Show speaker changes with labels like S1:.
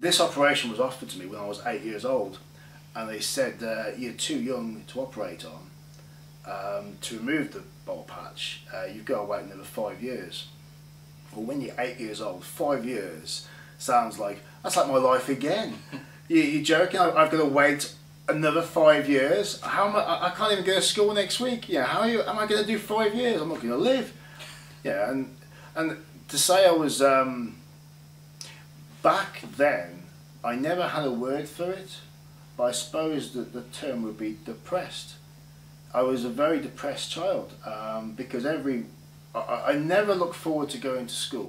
S1: This operation was offered to me when I was eight years old, and they said uh, you're too young to operate on. Um, to remove the bald patch, uh, you've got to wait another five years. Well, when you're eight years old, five years sounds like that's like my life again. you, you're joking? I, I've got to wait another five years. How am I, I can't even go to school next week. Yeah, how are you, am I going to do five years? I'm not going to live. Yeah, and and to say I was um, back then, I never had a word for it, but I suppose that the term would be depressed. I was a very depressed child um, because every I, I never looked forward to going to school.